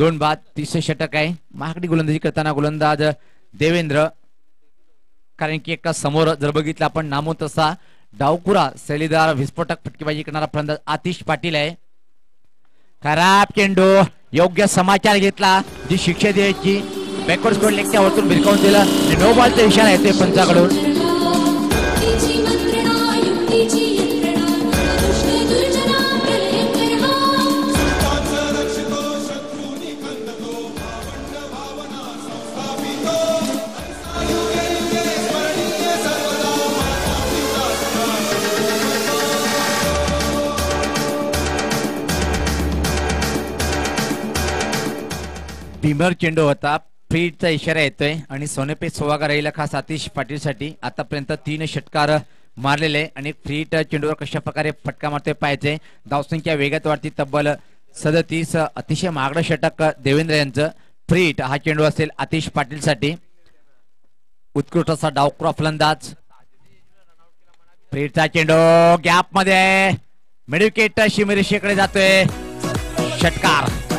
दोन बाद तिसरे षटक आहे. महागडी गोलंदाजी करताना गोलंदाज देवेंद्र. कारण की एका समोर जर बघितलं आपण नामो तसा डावकुरा शैलीदार विस्फोटक फटकेबाजी करणारा फलंदाज आतिश पाटील आहे. खराब चेंडू योग्य समाचार घेतला जी शिक्षा द्यायची. बॅकवर्ड स्कोर लेगच्या वरतून भिरकावून दिला नो बॉलचा इशारा येतोय पंचाकडून. भीमर चेंडू होता. फ्रीडचा इशारा येतोय. आणि सोनेपे सोवागा राहिला खास आतिश पाटीलसाठी आतापर्यंत तीन षटकार मारलेले. आणि फ्रीट चेंडूवर कशा प्रकारे फटका मारतोय पाहायचे धावसंख्या वेगात वाढती तब्बल सदतीस. अतिशय महागडं षटक देवेंद्र यांचं. फ्रीट हा चेंडू असेल आतिश पाटीलसाठी. उत्कृष्ट असा डावक्रॉफ फलंदाज. फ्रीटचा चेंडू गॅपमध्ये मिडविकेट शिमरेषेकडे जातोय. षटकार.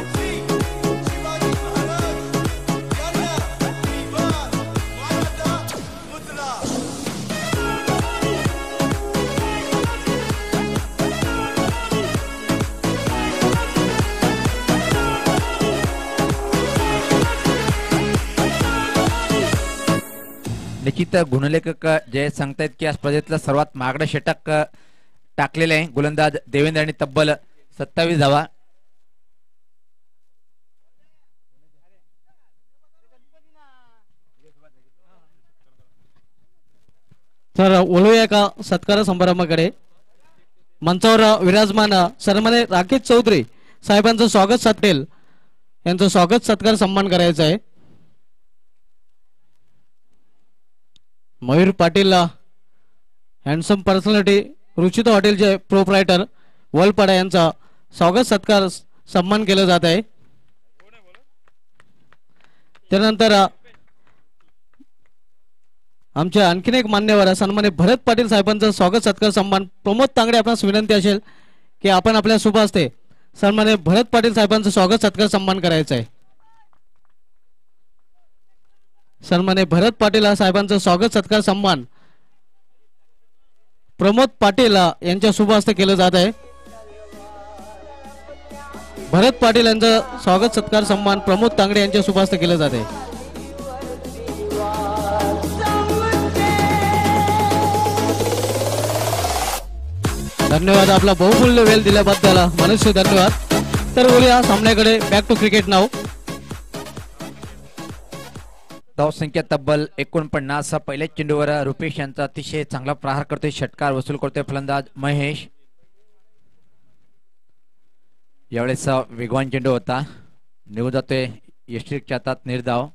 निश्चित गुणलेखक जे सांगतायत की या स्पर्धेतलं सर्वात महागडं षटक अ, टाकलेलं आहे. गोलंदाज देवेंद्र आणि तब्बल सत्तावीस धावा तर वळूया का सत्कार समारंभाकडे. मंचावर विराजमान सरमाने राकेश चौधरी साहेबांचं स्वागत साधेल यांचं स्वागत सत्कार सन्मान करायचा आहे. मयूर पाटीलला हँडसम पर्सनॅलिटी रुचिता हॉटेलचे प्रोपरायटर वलपाडा यांचा स्वागत सत्कार सन्मान केला जात आहे. त्यानंतर आमच्या आणखीन एक मान्यवर सन्माने भरत पाटील साहेबांचा स्वागत सत्कार सन्मान. प्रमोद तांगडे आपणास विनंती असेल की आपण आपल्या शुभ असते सन्मान्य भरत पाटील साहेबांचं स्वागत सत्कार सन्मान करायचं आहे. सन्माने भरत पाटील साहेबांचा साहेबांचं स्वागत सत्कार सन्मान. प्रमोद पाटील यांच्या शुभ हस्ते केलं जात आहे. भरत पाटील यांचं स्वागत सत्कार सन्मान प्रमोद तांगडे यांच्या शुभ हस्ते केलं जात आहे. धन्यवाद. आपला बहुमूल्य वेळ दिल्याबद्दल मनुष्य धन्यवाद. तर बोलूया सामन्याकडे. बॅक टू क्रिकेट नाव धावसंख्या तब्बल एकोणपन्नास. पहिल्याच चेंडूवर रुपेश यांचा अतिशय चांगला प्रहार करतोय. षटकार वसूल करतोय फलंदाज महेश. यावेळेस वेगवान चेंडू होता. निघून जातोय यष्टिकच्या हातात निर्धाव.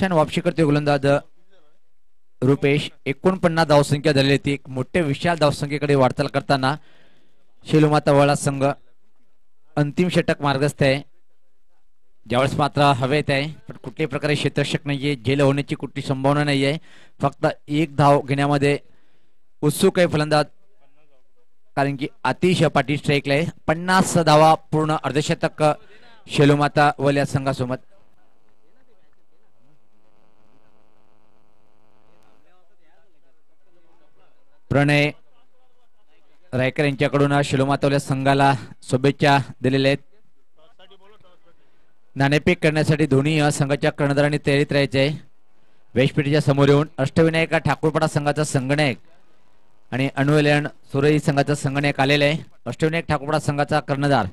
छान वापशी करतोय गोलंदाज रुपेश. एकोणपन्नास धावसंख्या झालेली होती. एक मोठ्या विशाल धावसंख्येकडे वाटचाल करताना शेलुमाता वळा संघ अंतिम षटक मार्गस्थ आहे. ज्यावेळेस मात्र हवेत आहे पण कुठल्याही प्रकारे क्षेत्ररक्षक नाहीये झेल होण्याची कुठली संभावना नाहीये. फक्त एक धाव घेण्यामध्ये उत्सुक आहे फलंदाज. कारण की अतिशय पाटील स्ट्राईकला आहे. पन्नास धावा पूर्ण अर्धशतक शेलुमाता वल्या या संघासोबत. प्रणय रायकर यांच्याकडून शिलोमातवल्या संघाला शुभेच्छा दिलेल्या आहेत. नाणेफेक करण्यासाठी धोनी या संघाच्या कर्णधारांनी तयारीत राहायचे. आहे समोर येऊन अष्टविनायक हा ठाकूरपाडा संघाचा संगणक आणि अणुवेलन सुरई संघाचा संगणक आलेला. आहे अष्टविनायक ठाकूरपाडा संघाचा कर्णधार.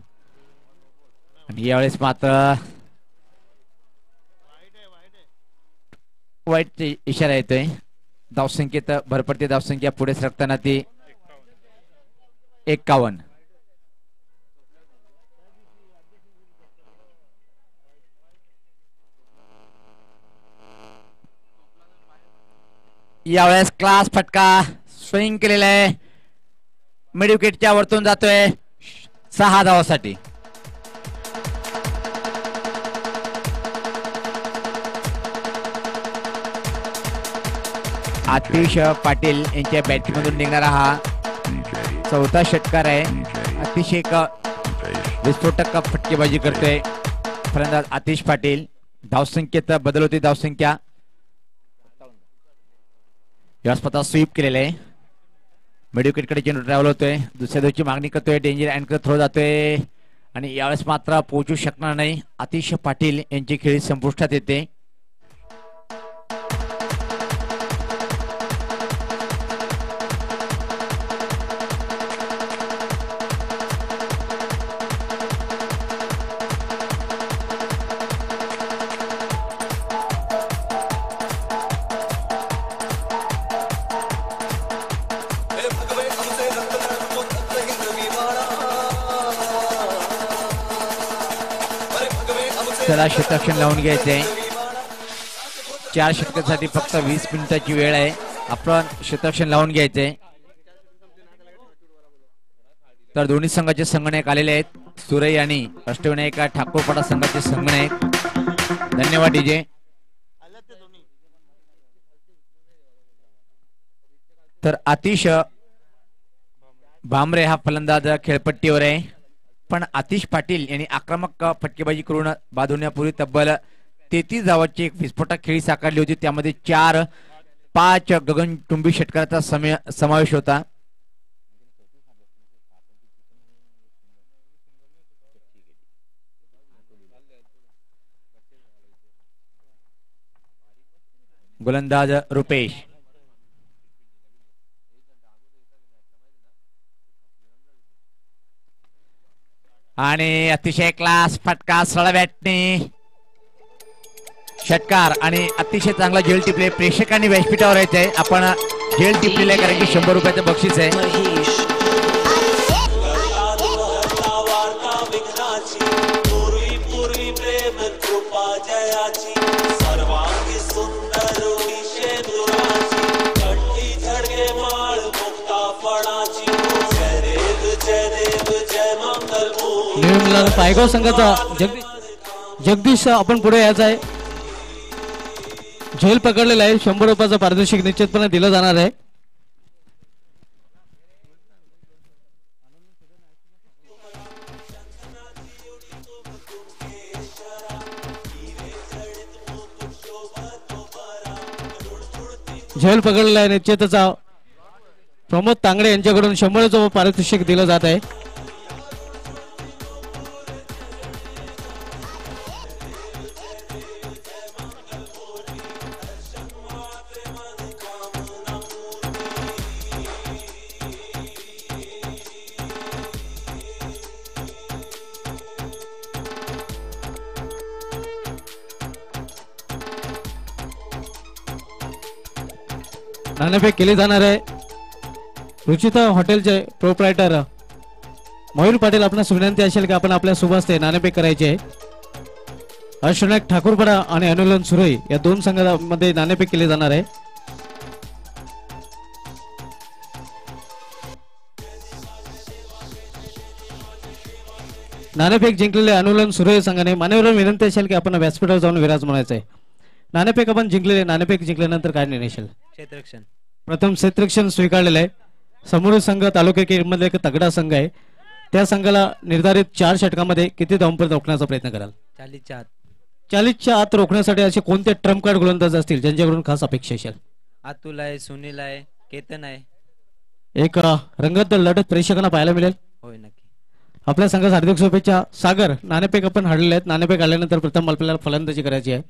आणि यावेळेस मात्र वाईट इशारा येतोय. धावसंख्येत भरपडती धावसंख्या पुढे सरकताना ती एक्कावन्न यावेळेस क्लास फटका स्विंग केलेला आहे. मिडविकेटच्या वरतून जातोय. सहा धावासाठी. आतिश पाटील यांच्या बॅटिंग मधून निघणारा हा चौथा षटकार आहे. अतिशय एक विस्फोटक फटकेबाजी करतोय. फलंदाज आतिश पाटील. धावसंख्येत बदल होती धावसंख्या. या स्वतः स्वीप केलेले आहे. कडे चेंडू ट्रॅव्हल होतोय. दुसऱ्या दिवशी मागणी करतोय. डेंजर अँकर थ्रो जातोय. आणि यावेळेस मात्र पोहोचू शकणार नाही. अतिशय पाटील यांची खेळी संपुष्टात येते. चला शतक्षण लावून घ्यायचे. चार षटकासाठी फक्त वीस मिनिटाची वेळ आहे. आपण शतक्षण लावून घ्यायचे. तर दोन्ही संघाचे संगणक आलेले आहेत. सुरई आणि अष्टविनायका ठाकूरपाडा संघाचे संगणक धन्यवाद डीजे. तर अतिश भामरे हा फलंदाज खेळपट्टीवर आहे. पण आतिश पाटील यांनी आक्रमक फटकेबाजी करून बाद होण्यापूर्वी तब्बल तेहतीस धावाची एक विस्फोटक खेळी साकारली होती. त्यामध्ये चार पाच गगनचुंबी षटकाराचा समावेश होता. गोलंदाज रुपेश आणि अतिशय क्लास फटका सळ बॅटने षटकार आणि अतिशय चांगला जेल टिपले. प्रेक्षकांनी व्यासपीठावर यायचंय. आपण जेल टिपलेलं आहे कारण की शंभर रुपयाचं बक्षीस आहे. मूर्ती. नवीन पायगाव संघाचा जगदीश जगदीश आपण पुढे यायचा आहे. झेल पकडलेला आहे. शंभर रुपयाचा पारितोषिक निश्चितपणे दिलं जाणार आहे. झेल पकडलेला आहे निश्चितचा. प्रमोद तांगडे यांच्याकडून शंभरचं पारितोषिक दिलं जात आहे. नाणेफेक केली जाणार आहे. रुचिता हॉटेलचे प्रोप्रायटर मयूर पाटील आपणास विनंती असेल की आपण आपल्या सुभास्ते नाणेफेक करायचे. आहे अष्टनायक ठाकूरपडा आणि अनुलन सुरई या दोन संघामध्ये नाणेफेक केली जाणार आहे. नाणेफेक जिंकलेले अनुलन सुरय संघाने मान्यवर विनंती असेल की आपण व्यासपीठावर जाऊन विराज म्हणायचं आहे. नाणेफेक आपण जिंकलेले नाणेफेक जिंकल्यानंतर काय निर्णय क्षेत्ररक्षण. प्रथम क्षेत्ररक्षण स्वीकारलेलं आहे. समोर संघ तालुक्यामध्ये एक तगडा संघ आहे. त्या संघाला निर्धारित चार षटकामध्ये किती धावपर्यंत रोखण्याचा प्रयत्न कराल? चाळीसच्या आत. चाळीसच्या आत रोखण्यासाठी असे कोणते ट्रम्प कार्ड गोलंदाज असतील ज्यांच्याकडून खास अपेक्षा असेल? अतुल आहे सुनील आहे केतन आहे. एक रंगत लढत प्रेक्षकांना पाहायला मिळेल. होय नक्की. आपल्या संघात हार्दिक शुभेच्छा. सागर नाणेफेक आपण हाडलेले आहेत. नाणेफेक आल्यानंतर प्रथम आपल्याला फलंदाजी करायची आहे.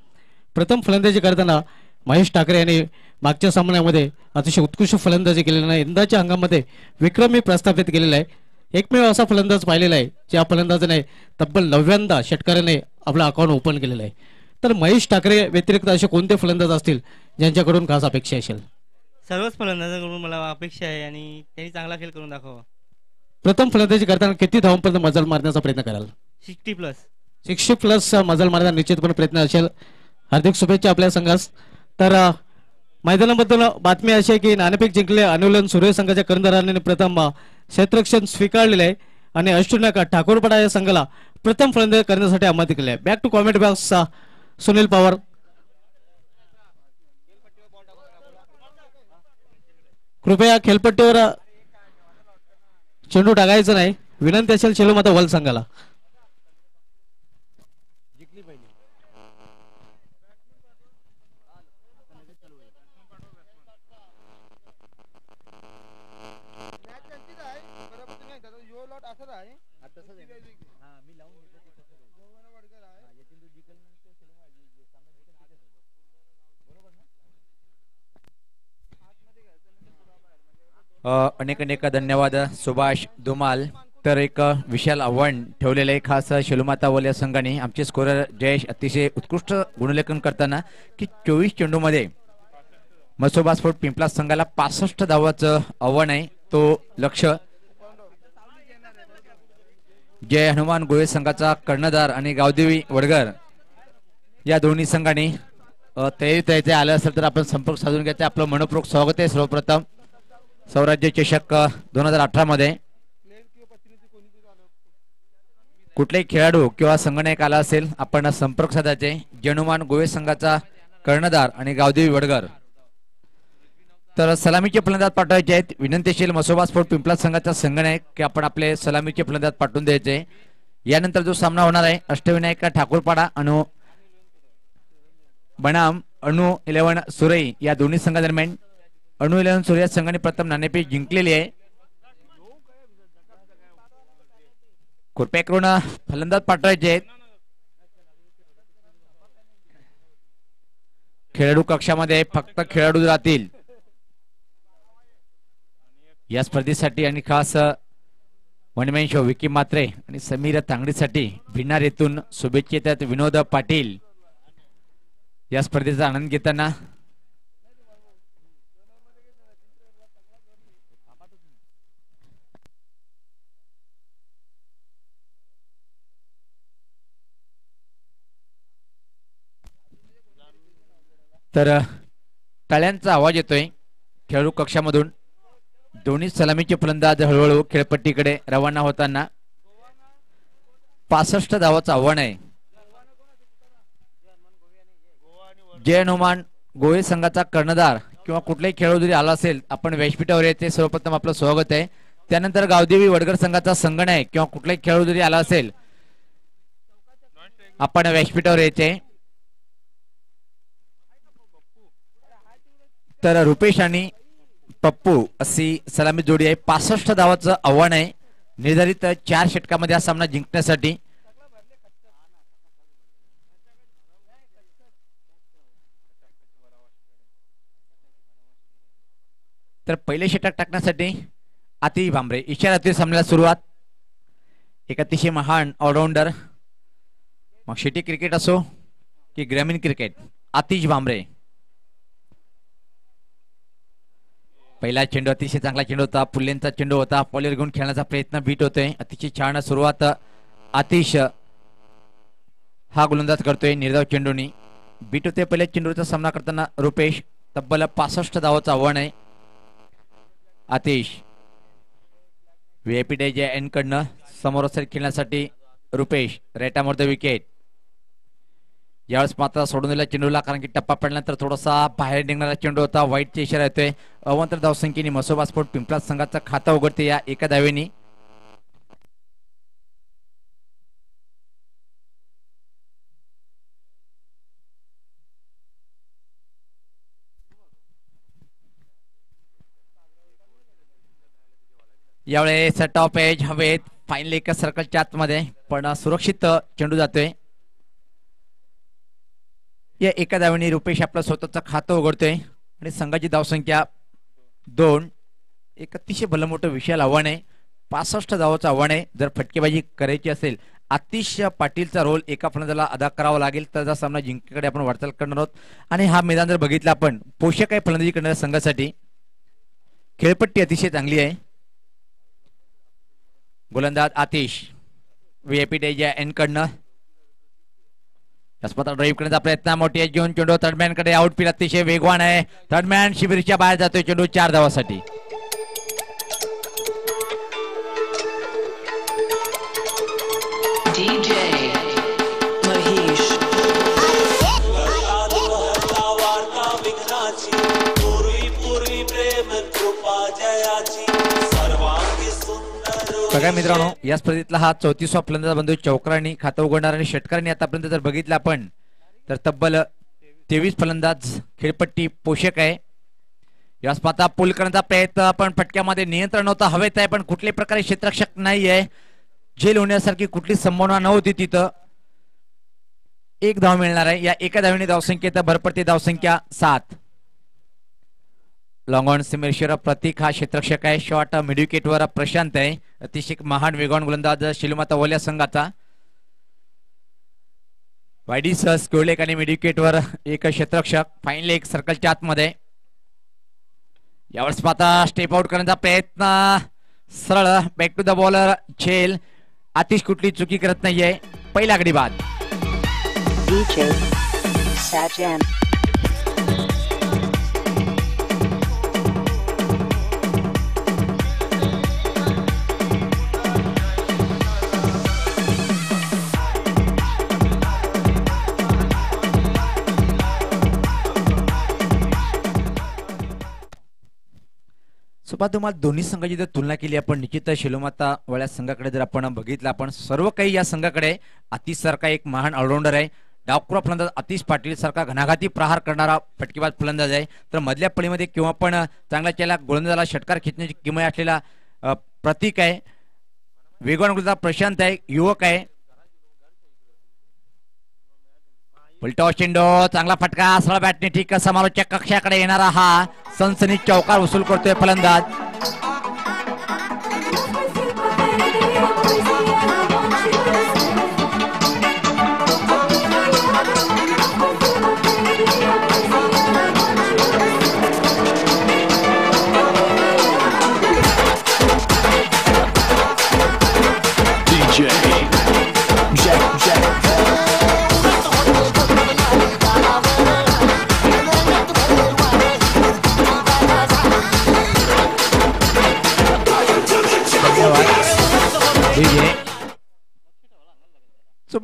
प्रथम फलंदाजी करताना महेश ठाकरे यांनी मागच्या सामन्यामध्ये अतिशय उत्कृष्ट फलंदाजी केलेली आहे. यंदाच्या हंगामध्ये विक्रमी प्रस्थापित केलेला आहे. एकमेव असा फलंदाज पाहिलेला आहे ज्या फलंदाजाने तब्बल नव्यांदा षटकाराने आपलं अकाउंट ओपन केलेलं आहे. तर महेश ठाकरे व्यतिरिक्त असे कोणते फलंदाज असतील ज्यांच्याकडून खास अपेक्षा असेल सर्वच फलंदाजाकडून मला अपेक्षा आहे आणि त्यांनी चांगला खेळ करून दाखवा. प्रथम फलंदाजी करताना किती धावांपर्यंत मजल मारण्याचा प्रयत्न कराल? Sixty plus. सिक्स्टी प्लस मजल मारण्याचा निश्चितपणे प्रयत्न असेल. हार्दिक शुभेच्छा आपल्या संघास. तर मैदानाबद्दल बातमी अशी आहे की नाणेफेक जिंकले अनुलन सूर्य संघाच्या कर्णधाराने प्रथम क्षेत्रक्षण स्वीकारलेले आहे आणि अष्टनाका ठाकूरपडा या संघाला प्रथम फलंदाज करण्यासाठी आमंत्रित केले आहे. Back to comment box Sunil Pawar. कृपया खेळपट्टीवर चेंडू टाकायचं नाही. विनंती असेल चेलू माता वल संघाला. अनेक अनेक धन्यवाद सुभाष धुमाल. तर एक विशाल आव्हान ठेवलेलं आहे खास शेलुमाता वल या संघाने. आमचे स्कोरर जयेश अतिशय उत्कृष्ट गुणलेखन करताना की चोवीस चेंडूमध्ये मसोबा स्पोर्ट पिंपला संघाला पासष्ट धावाचं आव्हान आहे. तो लक्ष जय हनुमान गोळे संघाचा कर्णधार आणि गावदेवी वडगर या दोन्ही संघाने तयारी तयारी आलं असेल तर आपण संपर्क साधून घ्यायचा. आपलं मनपूर्वक स्वागत आहे. सर्वप्रथम सौराज्य चषक दोन हजार अठरा मध्ये कुठलाही खेळाडू किंवा संगणक आला असेल आपण संपर्क साधायचे. जनुमान गोवे संघाचा कर्णधार आणि गावदेवी वडगर. तर सलामीचे फलंदाज पाठवायचे आहेत. विनंतीशील मसोबा स्पोर्ट पिंपला संघाचा संगणक की आपण आपले सलामीचे फलंदाज पाठवून द्यायचे. यानंतर जो सामना होणार आहे अष्टविनायक ठाकूरपाडा अणु बनाम अणु इलेव्हन सुरई या दोन्ही संघादरम्यान अणु इलेव्हन सूर्या संघाने प्रथम नाणेफेक जिंकलेली आहे. कृपया करून फलंदाज पाठवायचे आहेत. खेळाडू कक्षामध्ये फक्त खेळाडू राहतील. या स्पर्धेसाठी आणि खास वनमॅन शो विकी मात्रे आणि समीर तांगडीसाठी भिन्नार येथून शुभेच्छा विनोद पाटील. या स्पर्धेचा आनंद घेताना तर टाळ्यांचा आवाज येतोय खेळाडू कक्षामधून. दोन्ही सलामीचे फलंदाज हळूहळू खेळपट्टीकडे रवाना होताना पासष्ट धावाचं आव्हान आहे. जय हनुमान गोवे संघाचा कर्णधार किंवा कुठलाही खेळाडू जरी आला असेल आपण व्यासपीठावर येते सर्वप्रथम आपलं स्वागत आहे. त्यानंतर गावदेवी वडगर संघाचा संगण आहे किंवा कुठलाही खेळाडू जरी आला असेल आपण व्यासपीठावर यायचे. तर रुपेश आणि पप्पू अशी सलामी जोडी आहे. पासष्ट धावाचं आव्हान आहे. निर्धारित चार षटकामध्ये हा सामना जिंकण्यासाठी. तर पहिले षटक टाकण्यासाठी अति भांबरे. इशारातील सामन्याला सुरुवात. एक अतिशय महान ऑलराऊंडर मग सिटी क्रिकेट असो की ग्रामीण क्रिकेट आतिश भांबरे. पहिला चेंडू अतिशय चांगला चेंडू होता पुल्लेंचा चेंडू होता. पॉलीवर घेऊन खेळण्याचा प्रयत्न बीट होतोय. अतिशय छान सुरुवात आतिश हा गोलंदाज करतोय निर्धाव चेंडूनी. बीट होते पहिल्या चेंडूचा सामना करताना रुपेश तब्बल पासष्ट धावाचं आव्हान आहे. आतिश व्हीआयपी डे जे एनकडनं समोर खेळण्यासाठी रुपेश रेटामोर द विकेट यावेळेस मात्र सोडून दिला चेंडूला कारण की टप्पा पडल्यानंतर थोडासा बाहेर निघणारा चेंडू होता वाईटचा इशारा येतोय. अवंतर धावसंख्येने मसोबा स्पोर्ट पिंपळा संघाचा खाता उघडते या एका दावेनी यावेळेस टॉप एज हवेत फाईनली एका सर्कलच्या आतमध्ये पण सुरक्षित चेंडू जातोय. या एका धावेने रुपेश आपलं स्वतःचं खातं उघडतोय आणि संघाची धावसंख्या दोन एक अतिशय भलं मोठं विशाल आव्हान आहे. पासष्ट धावाचं आव्हान आहे. जर फटकेबाजी करायची असेल अतिशय पाटीलचा रोल एका फलंदाजाला अदा करावा लागेल. तर हा सामना जिंकेकडे आपण वाटचाल करणार आहोत. आणि हा मैदान जर बघितला आपण पोषक आहे फलंदाजी करणाऱ्या संघासाठी. खेळपट्टी अतिशय चांगली आहे. गोलंदाज आतिश व्हीआयपी डेजा एनकडनं अस्पताल ड्राईव्ह करण्याचा प्रयत्न मोठी आहे घेऊन चेंडू. थर्डमॅनकडे आउटफील्ड अतिशय वेगवान आहे. थर्डमॅन शिबिरच्या बाहेर जातोय चेंडू चार धावासाठी. बघा मित्रांनो या स्पर्धेतला हा चौतीसवा फलंदाज बंधू चौकरांनी खातं उघडणार आणि षटकारांनी आतापर्यंत जर बघितलं आपण तर तब्बल तेवीस फलंदाज खेळपट्टी पोषक आहे. या स्पर्धा पूल करण्याचा प्रयत्न पण फटक्यामध्ये नियंत्रण होतं हवेत आहे पण कुठल्याही प्रकारे क्षेत्रक्षक नाही आहे. झेल होण्यासारखी कुठली संभावना नव्हती तिथं. एक धाव मिळणार आहे. या एका धावीने धावसंख्येत भर पडते धावसंख्या सात. लॉंग ऑन सिमेश्वर प्रतीक हा क्षेत्रक्षक आहे. शॉर्ट मिडविकेटवर प्रशांत आहे. अतिशय महान वेगवान गोलंदाज शिलमाता ओल्या संघाचा. वायडी सहज कोळलेक आणि मिडविकेटवर एक क्षेत्रक्षक फाईन लेग सर्कलच्या आतमध्ये. यावेळेस आता स्टेप आउट करण्याचा प्रयत्न. सरळ बॅक टू द बॉलर झेल. आतिश कुठली चुकी करत नाहीये. पहिला गडी बाद. DJ सुपा तुम्हाला दोन्ही संघाची जर तुलना केली आपण निश्चित शिलोमाता वळ्या संघाकडे जर आपण बघितलं आपण सर्व काही या संघाकडे अतिश सारखा एक महान ऑलराऊंडर आहे. डावकुरा फलंदाज अतिश पाटील सारखा घणाघाती प्रहार करणारा फटकेबाज फलंदाज आहे. तर मधल्या पळीमध्ये किंवा पण चांगला त्याला गोलंदाजाला षटकार खेचण्याची किमय असलेला प्रतीक आहे. वेगवान गोलंदाज प्रशांत आहे युवक आहे. उलटो शिंडो चांगला फटका सरळ बॅटने ठीक समारोच्या कक्षाकडे येणारा हा सनसनी चौकार वसूल करतोय फलंदाज.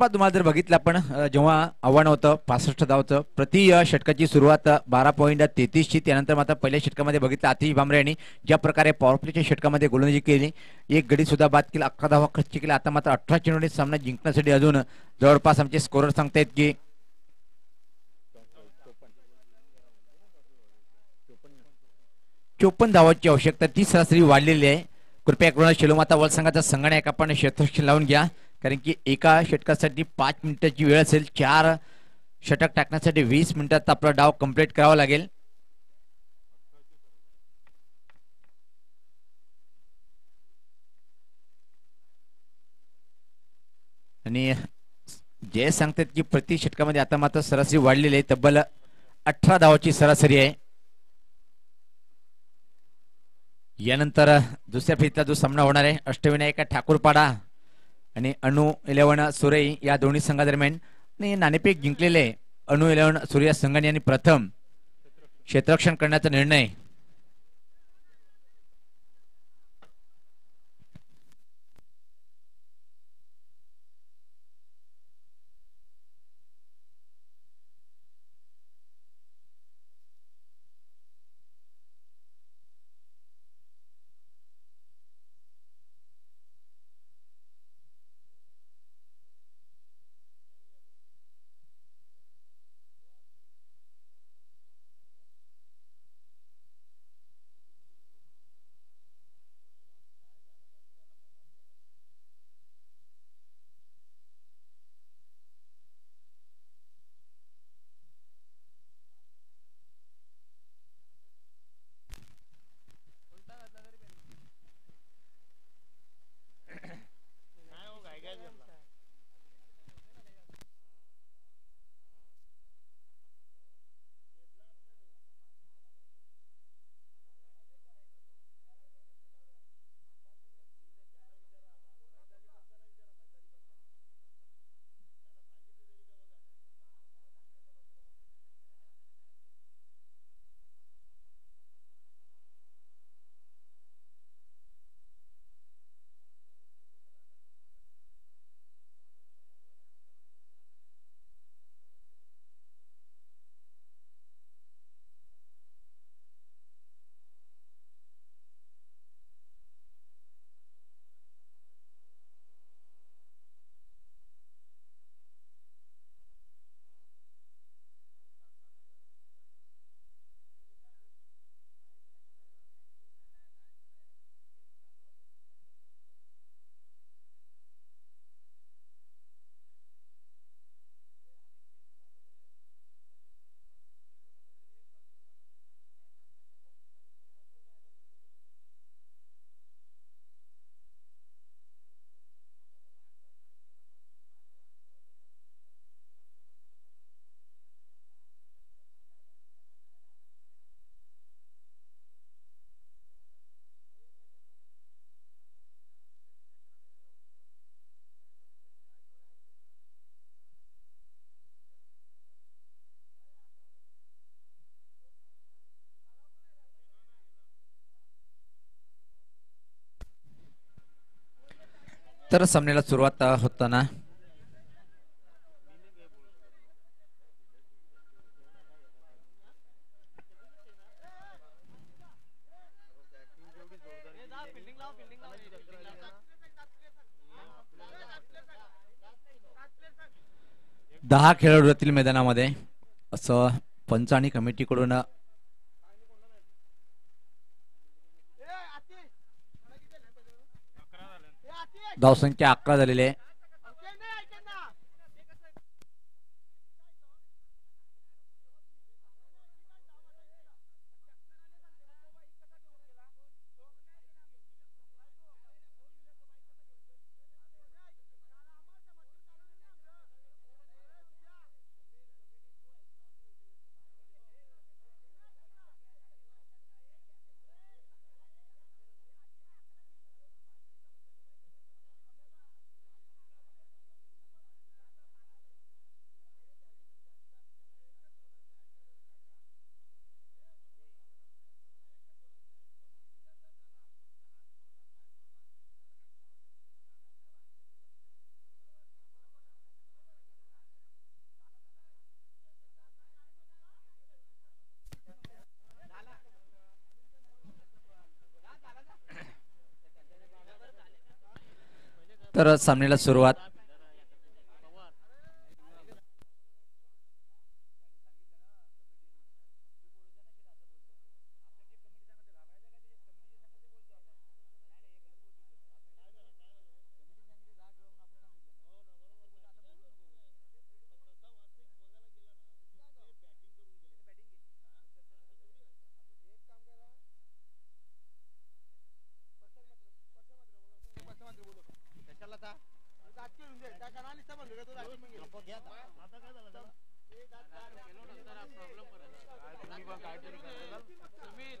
सोबत तुम्हाला जर बघितलं आपण जेव्हा आव्हान होतं पासष्ट धावचं प्रति षटकाची सुरुवात बारा पॉईंट तेहतीसची त्यानंतर मात्र पहिल्या षटकामध्ये बघितलं आतिश भामरे यांनी ज्या प्रकारे पॉवरप्लेच्या षटकामध्ये गोलंदाजी केली एक गडी सुद्धा बाद केला अकरा धावा खर्च केला आता मात्र अठरा चेंडूने सामना जिंकण्यासाठी अजून जवळपास आमचे स्कोरर सांगतायत की चोपन्न धावाची आवश्यकता ती सरासरी वाढलेली आहे. कृपया करून शिलोमाता वल संघाचा संगणक आपण क्षेत्ररक्षण लावून घ्या. कारण की एका षटकासाठी पाच मिनिटाची वेळ असेल चार षटक टाकण्यासाठी वीस मिनिटात आपला डाव कंप्लीट करावा लागेल. आणि जे सांगतात की प्रति षटकामध्ये आता मात्र सरासरी वाढलेली आहे तब्बल अठरा धावाची सरासरी आहे. यानंतर दुसऱ्या फेरीतला जो सामना होणार आहे अष्टविनायका ठाकूरपाडा. आणि अनु इलेव्हन सुरई या दोन्ही संघादरम्यान आणि नाणेफेक जिंकलेले अनु इलेव्हन सूर्या संघाने यांनी प्रथम क्षेत्ररक्षण करण्याचा निर्णय तर सामन्याला सुरुवात होताना. दहा खेळाडू मैदानामध्ये. असं पंच आणि कमिटीकडून धावसंख्या अकरा झालेली आहे तर सामन्याला सुरुवात. Sumit.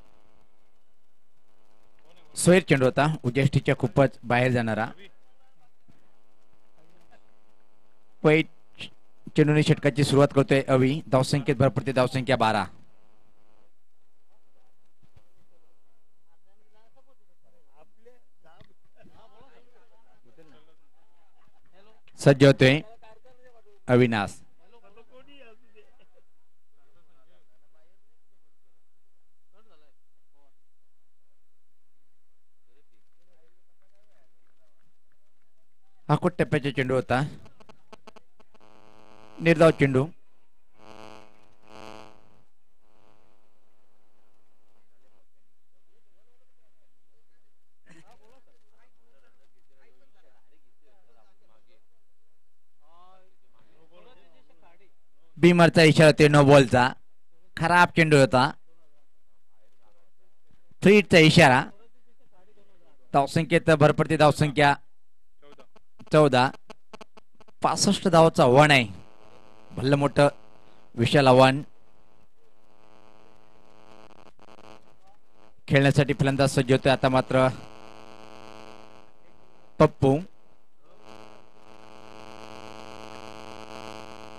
सोयर चेंडू होता उजेष्टीच्या खूपच बाहेर जाणारा. पै चेंडूने षटकाची सुरुवात करतोय अवी. धावसंख्येत भर पडते धावसंख्या बारा. सज्ज होतोय अविनाश. हा टप्प्याचा चेंडू होता. निर्धाव चेंडू. बीमरचा इशारा ते नो बॉलचा खराब चेंडू होता. फ्रीटचा इशारा. धावसंख्येत भरपडती धावसंख्या. चौदा. पासष्ट धावाचं आव्हान आहे. भल्लं मोठं. विशाल आव्हान खेळण्यासाठी फलंदाज सज्ज होते आता मात्र पप्पू.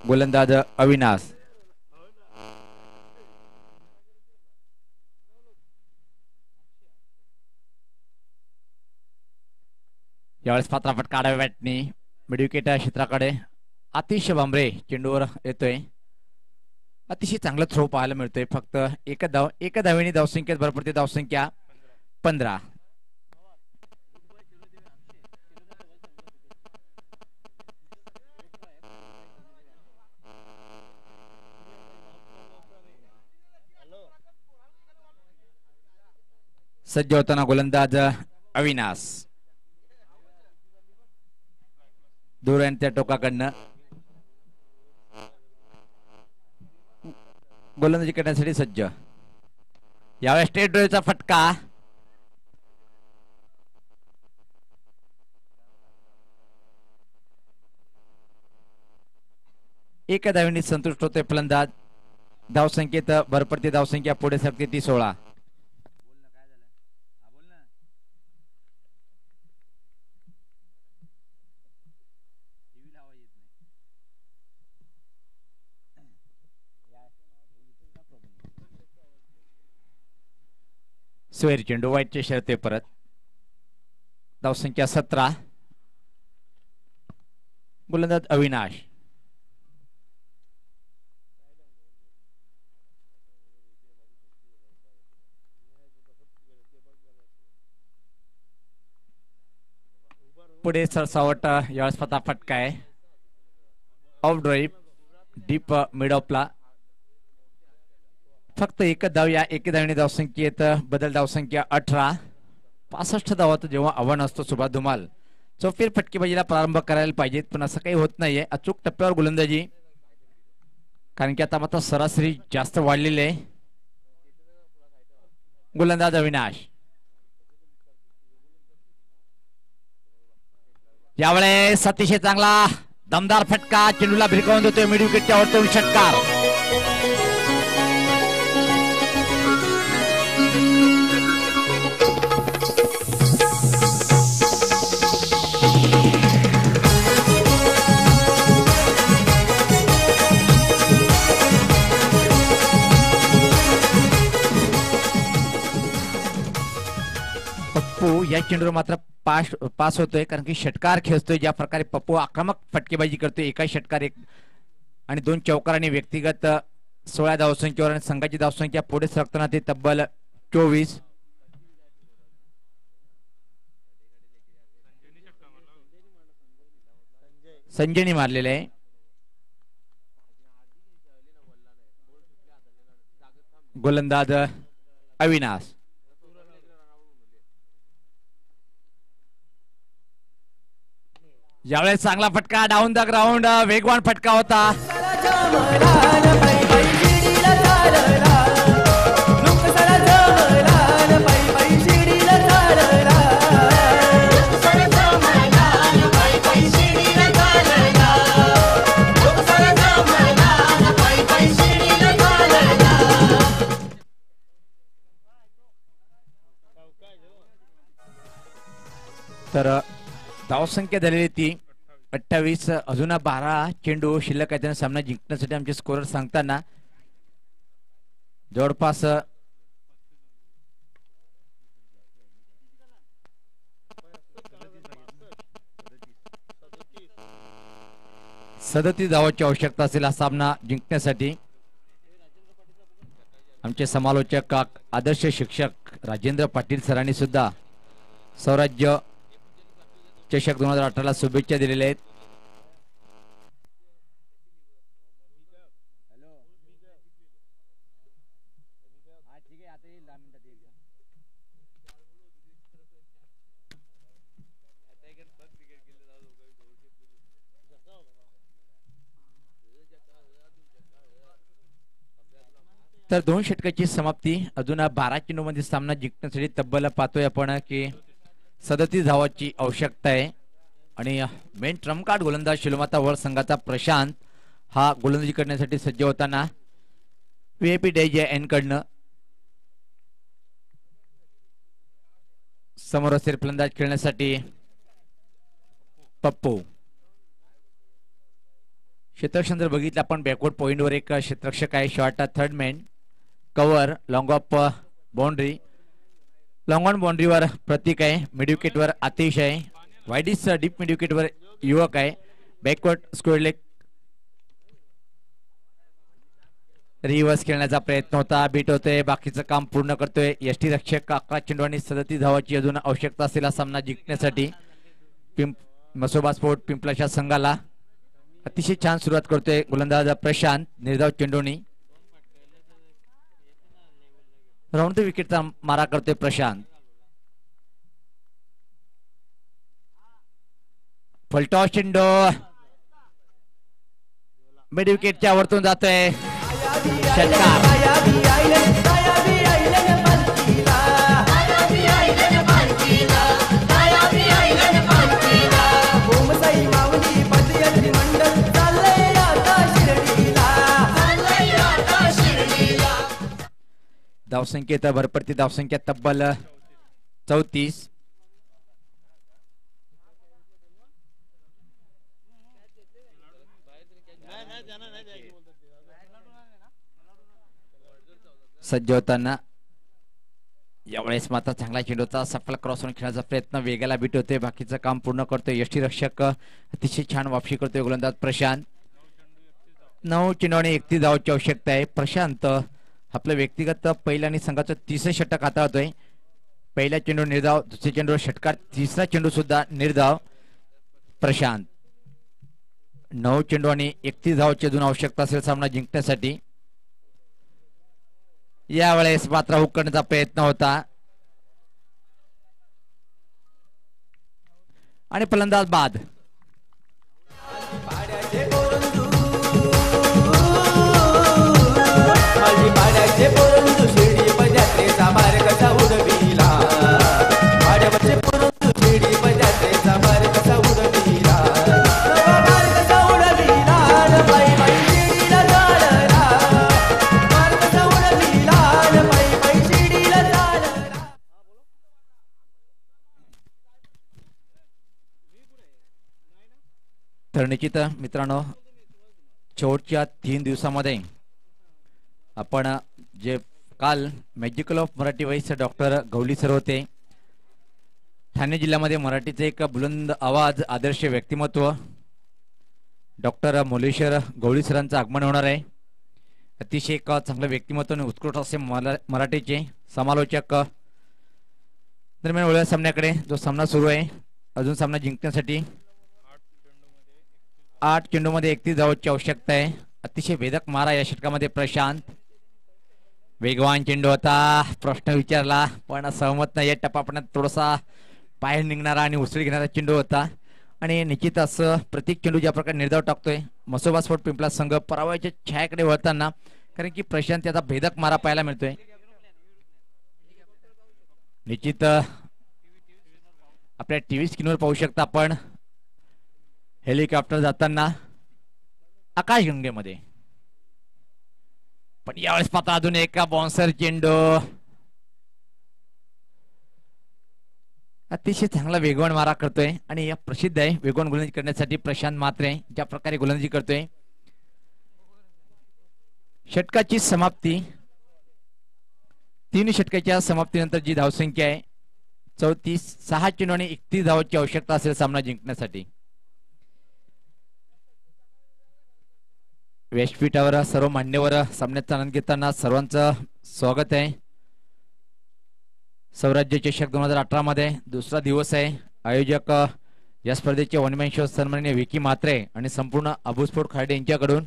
गोलंदाज अविनाश. यावेळेस पात्रापट काढाव्या बॅटनी मिडविकेट क्षेत्राकडे. अतिशय भांबरे चेंडूवर येतोय. अतिशय चांगला थ्रो पाहायला मिळतोय. फक्त एक धाव एका धावेने धावसंख्येत भर पडते धावसंख्या पंधरा. सज्ज होताना गोलंदाज अविनाश. दूर आहे त्या टोकाकडनं. गोलंदाजी करण्यासाठी सज्ज. यावेळेस स्टेट ड्राईव्हचा फटका. एका धावेने संतुष्ट होते फलंदाज. धावसंख्येत भरपडती धावसंख्या पुढे सरते ती सोळा. स्वेर चेंडू वाईटचे शर्ते परत. धावसंख्या सतरा. गोलंदाज अविनाश. पुढे सरसावट यावेळेस स्वतः आहे ऑफ ड्राईव्ह डीप मिड ऑफला फक्त एकच धाव या एक धावणी धावसंख्येत बदल धावसंख्या अठरा. पासष्ट धावात जेव्हा आव्हान असतो सुभाष धुमाल. चौफेर फटकेबाजीला प्रारंभ करायला पाहिजेत पण असं काही होत नाहीये. अचूक टप्प्यावर गोलंदाजी. कारण की आता मात्र सरासरी जास्त वाढलेली आहे. गोलंदाज अविनाश. यावेळेस अतिशय चांगला दमदार फटका चेंडूला भिरकावून देतोय मिड विकेटच्या वरतून षटकार. पप्पू या चेंडूवर मात्र पास पास होतोय कारण की षटकार खेळतोय ज्या प्रकारे पप्पू आक्रमक फटकेबाजी करतोय एका षटकार एक आणि दोन चौकारांनी व्यक्तिगत सोळा धावसंख्येवर आणि संघाची धावसंख्या पुढे सरकताना ते तब्बल चोवीस. संजयने मारलेले आहे. गोलंदाज अविनाश. यावेळेस चांगला फटका डाऊन द ग्राउंड वेगवान फटका होता. तर धावसंख्या झालेली ती अठ्ठावीस अजून बारा चेंडू शिल्लक आहे त्यांना सामना जिंकण्यासाठी आमचे स्कोरर सांगताना जवळपास सदतीस धावाची आवश्यकता असेल हा सामना जिंकण्यासाठी. आमचे समालोचक आदर्श शिक्षक राजेंद्र पाटील सरांनी सुद्धा स्वराज्य चषक दोन हजार अठराला शुभेच्छा दिलेल्या आहेत. तर दोन षटकाची समाप्ती. अजून बारा चेंडू मध्ये सामना जिंकण्यासाठी तब्बल पाहतोय आपण की सदतीस धावाची आवश्यकता आहे. आणि मेन ट्रम्प कार्ड गोलंदाज शिलोमाता वर्ल्ड संघाचा प्रशांत हा गोलंदाजी करण्यासाठी सज्ज होताना व्हीआयपी डॅज एन एनकडनं समोर असेल फलंदाज खेळण्यासाठी पप्पू. क्षेत्रक्षण जर बघितलं आपण बॅकवर्ड पॉईंटवर एक क्षेत्रक्षक आहे short third man cover long off boundary long on बाउंड्रीवर Pratik आहे मिडविकेटवर आतिश आहे. वाईडिस डीप मिडिकेटवर युवक आहे. बॅकवर्ड स्क्वेअर लेग रिव्हर्स खेळण्याचा प्रयत्न होता. बीट होतोय. बाकीचं काम पूर्ण करतोय. यष्टी रक्षक अकरा चेंडू आणि सदतीस धावाची अजून आवश्यकता असेल हा सामना जिंकण्यासाठी. पिंप मसोबा स्पोर्ट पिंपलाच्या संघाला अतिशय छान सुरुवात करतोय. गोलंदाज प्रशांत निर्धाव चेंडूनी. राऊंड विकेटचा मारा करतोय प्रशांत. फलटॉस चेंडू मिड विकेटच्या वरतून जातोय. षटकार. धावसंख्येत भरपडती धावसंख्या तब्बल चौतीस. सज्ज होताना यावेळेस मात्र चांगला चेंडूचा सफल क्रॉस खेळण्याचा प्रयत्न वेगाला बीट बाकीचं काम पूर्ण करतोय. यष्टीरक्षक अतिशय छान वापशी करतोय गोलंदाज प्रशांत. नऊ चेंडू आणि एकतीस धावाची आवश्यकता आहे. प्रशांत आपलं व्यक्तिगत पहिल्या आणि संघाचं तिसरं षटक हाताळतोय पहिला चेंडू निर्धाव दुसऱ्या चेंडूवर षटकार तिसरा चेंडू सुद्धा निर्धाव प्रशांत. नऊ चेंडू आणि एकतीस धावची अजून आवश्यकता असेल सामना जिंकण्यासाठी. यावेळेस मात्र हुक करण्याचा प्रयत्न होता. आणि फलंदाज बाद. तर निश्चित मित्रांनो शेवटच्या तीन दिवसामध्ये आपण जे काल magical of Marathi voice doctor Gawali sir होते. ठाणे जिल्ह्यामध्ये मराठीचे एक बुलंद आवाज आदर्श व्यक्तिमत्व. डॉक्टर मुलेश्वर गवळी सरांचं आगमन होणार आहे. अतिशय एक चांगलं व्यक्तिमत्व आणि उत्कृष्ट असे मला मराठीचे समालोचक. दरम्यान वळूया सामन्याकडे जो सामना सुरू आहे अजून सामना जिंकण्यासाठी आठ चेंडूमध्ये एकतीस धावांची आवश्यकता आहे. अतिशय वेदक मारा या षटकामध्ये प्रशांत. वेगवान चेंडू होता. प्रश्न विचारला पण सहमत नाही. टप्पापण्यात थोडासा बाहेर निघणारा आणि उसळी घेणारा चेंडू होता. आणि निश्चित असं प्रत्येक चेंडू ज्या प्रकारे निर्धाव टाकतोय मसोबा स्फोट पिंपला संघ पराभवाच्या छायाकडे वळताना कारण की प्रशांत त्याचा भेदक मारा पाहायला मिळतोय. निश्चित आपल्या टीव्ही स्क्रीनवर पाहू शकता आपण हेलिकॉप्टर जाताना आकाशगंगेमध्ये. पण यावेळेस पाहता अजून एका बॉन्सर चेंडू अतिशय चांगला वेगवान मारा करतोय आणि या प्रसिद्ध आहे वेगवान गोलंदाजी करण्यासाठी प्रशांत मात्रे ज्या प्रकारे गोलंदाजी करतोय षटकाची समाप्ती तीन षटकाच्या समाप्तीनंतर जी धावसंख्या आहे चौतीस सहा चेंडू आणि एकतीस धावाची आवश्यकता असेल सामना जिंकण्यासाठी व्यासपीठावर सर्व मान्यवर सामन्याचा आनंद घेताना सर्वांचं स्वागत आहे. स्वराज्य चषक दोन हजार अठरामध्ये दुसरा दिवस आहे. आयोजक या स्पर्धेचे वनमॅन शो सन्माननीय विकी मात्रे आणि संपूर्ण अभूस्फोट खाडे यांच्याकडून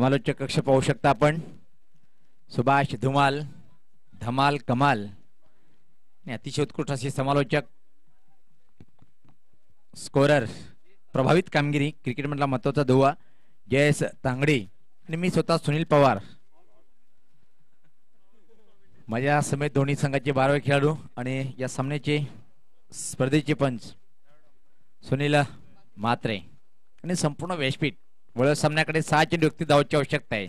समालोचक कक्ष पाहू शकता आपण. सुभाष धुमाल धमाल कमाल. आणि अतिशय उत्कृष्ट असे समालोचक स्कोरर प्रभावित कामगिरी क्रिकेटमधला महत्त्वाचा दुवा जयस तांगडे. आणि मी स्वतः सुनील पवार. माझ्या समेत दोन्ही संघाचे बारावे खेळाडू आणि या सामन्याचे स्पर्धेचे पंच सुनील मात्रे आणि संपूर्ण व्यासपीठ वळ सामन्याकडे सहा चेंडू व्यक्ती धावाची आवश्यकता आहे.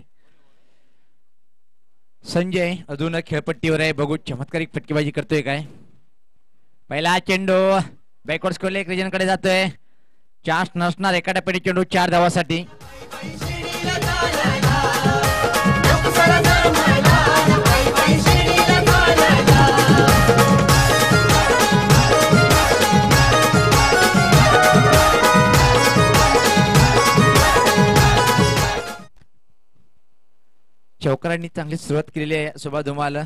संजय अजून खेळपट्टीवर आहे. बघू चमत्कारिक फटकेबाजी करतोय काय. पहिला चेंडू बॅकवर्ड स्कोर एक कडे जातोय. चान्स नसणार एखाद्या पेटी चेंडू चार धावासाठी. चौकरांनी चांगली सुरुवात केलेली आहे. शोभा धुमाला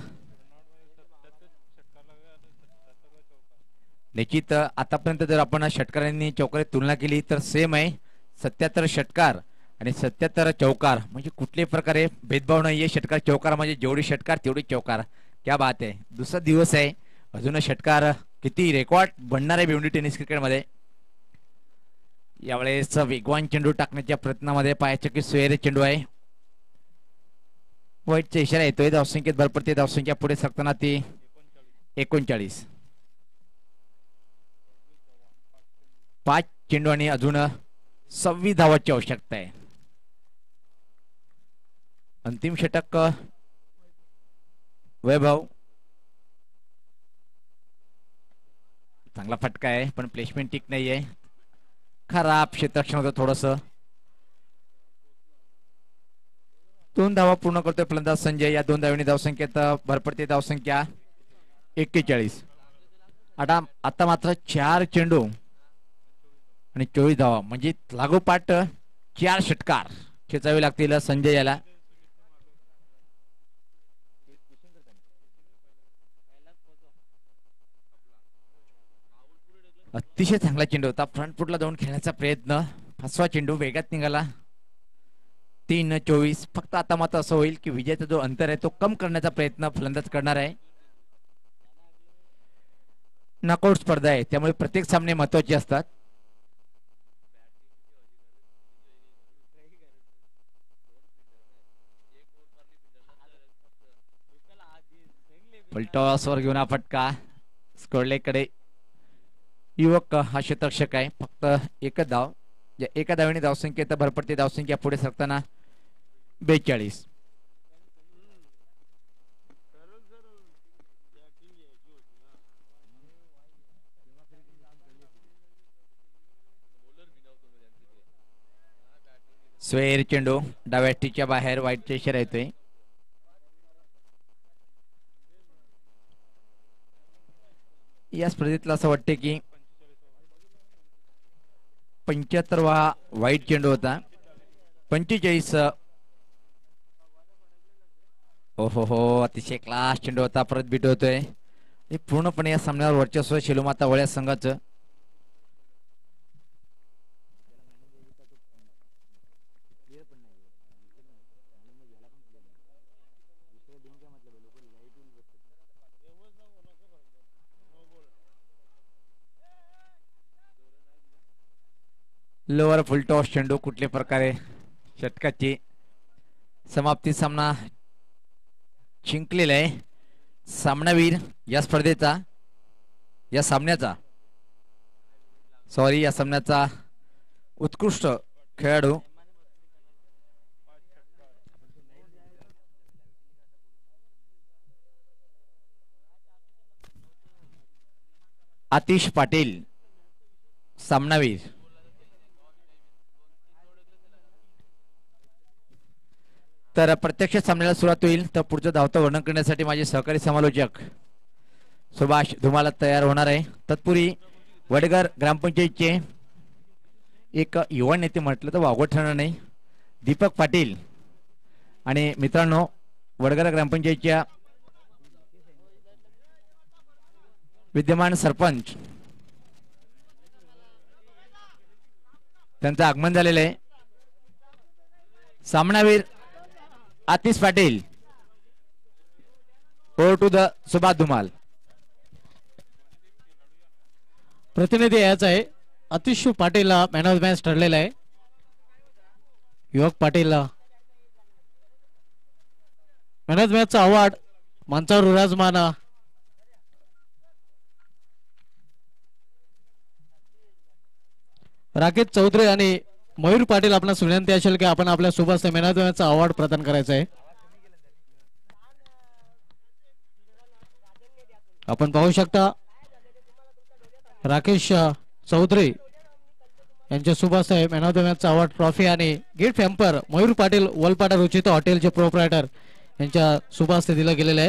निश्चित आतापर्यंत जर आपण षटकारांनी चौकारात तुलना केली तर सेम आहे. सत्याहत्तर षटकार आणि सत्याहत्तर चौकार. म्हणजे कुठल्याही प्रकारे भेदभाव नाही आहे षटकार चौकार म्हणजे जेवढी षटकार तेवढी चौकार. क्या बात आहे. दुसरा दिवस आहे. अजून षटकार किती रेकॉर्ड बनणार आहे भिवंडी टेनिस क्रिकेटमध्ये यावेळेस वेगवान चेंडू टाकण्याच्या प्रयत्नामध्ये पायाचकी सोयरे चेंडू आहे. वाईटचा इशारा येतोय धावसंख्येत भर पडते धावसंख्या पुढे सरताना ती एकोणचाळीस पाच चेंडू आणि अजून सव्वीस धावाची आवश्यकता आहे अंतिम षटक वैभव चांगला फटका आहे पण प्लेसमेंट ठीक आहे खराब क्षेत्रक्षण होतं थोडंसं दोन धावा पूर्ण करतोय फलंदाज संजय. या दोन धावांनी धावसंख्येत भर पडते धावसंख्या एक्केचाळीस. आता आता मात्र चार चेंडू आणि चोवीस धावा. म्हणजे लागोपाठ चार षटकार खेचावे लागतील संजय याला. अतिशय चांगला चेंडू होता. फ्रंट फुटला जाऊन खेळण्याचा प्रयत्न. फसवा चेंडू वेगात निघाला. तीन चोवीस. फक्त आता मात्र असं होईल की विजयचा जो अंतर आहे तो कम करण्याचा प्रयत्न फलंदाज करणार आहे. नॉकआउट स्पर्धा आहे. त्यामुळे प्रत्येक सामने महत्त्वाचे असतात. वर घेऊन हा फटका. स्कोडलेकडे युवक हा क्षेत्रक्षक आहे. फक्त एकच धाव. या एका धावेने धावसंख्येत भरपडते धावसंख्या पुढे सरताना बेचाळीस. स्वेर चेंडू डाव्या बाहेर वाईट इशारा येतोय या स्पर्धेतला असं वाटते की पंच्याहत्तरवा वाईट चेंडू होता. पंचेचाळीस ओहो हो अतिशय क्लास चेंडू होता परत बिटवतोय होतोय. पूर्णपणे या सामन्यावर वर्चस्व शेलुमाता वळ्या संघाचं. लोअर फुलटॉस चेंडू कुठल्या प्रकारे? षटकाची समाप्ती सामना. जिंकलेला आहे सामनावीर या स्पर्धेचा या सामन्याचा. सॉरी या सामन्याचा उत्कृष्ट खेळाडू. आतिश पाटील सामनावीर. तर प्रत्यक्ष सामन्याला सुरुवात होईल. तर पुढचं धावतं वर्णन करण्यासाठी माझे सहकारी समालोचक सुभाष धुमाला तयार होणार आहे. तत्पूर्वी वडगर ग्रामपंचायतचे एक युवा नेते म्हटलं तर वावगं ठरणार नाही. दीपक पाटील आणि मित्रांनो वडगर ग्रामपंचायतच्या विद्यमान सरपंच त्यांचं आगमन झालेलं आहे. सामनावीर Atish Patil. Over to the Subhash Dhumal प्रतिनिधी याचा आहे. Atish Patil man of the match ठरलेला आहे. युवक पाटील मॅन ऑफ द मॅचचा अवॉर्ड मंचावर विराजमान राकेश चौधरी आणि मयूर पाटील आपणास विनंती असेल की आपण आपल्या सुभाष मॅन अवॉर्ड प्रदान करायचा आहे. आपण पाहू शकता राकेश चौधरी यांच्या सुभाष हस्ते मॅन अवॉर्ड ट्रॉफी आणि गिफ्ट हॅम्पर मयूर पाटील वलपाटा रुचित हॉटेलचे प्रोप्रायटर यांच्या सुभाष दिलं गेलेलं आहे.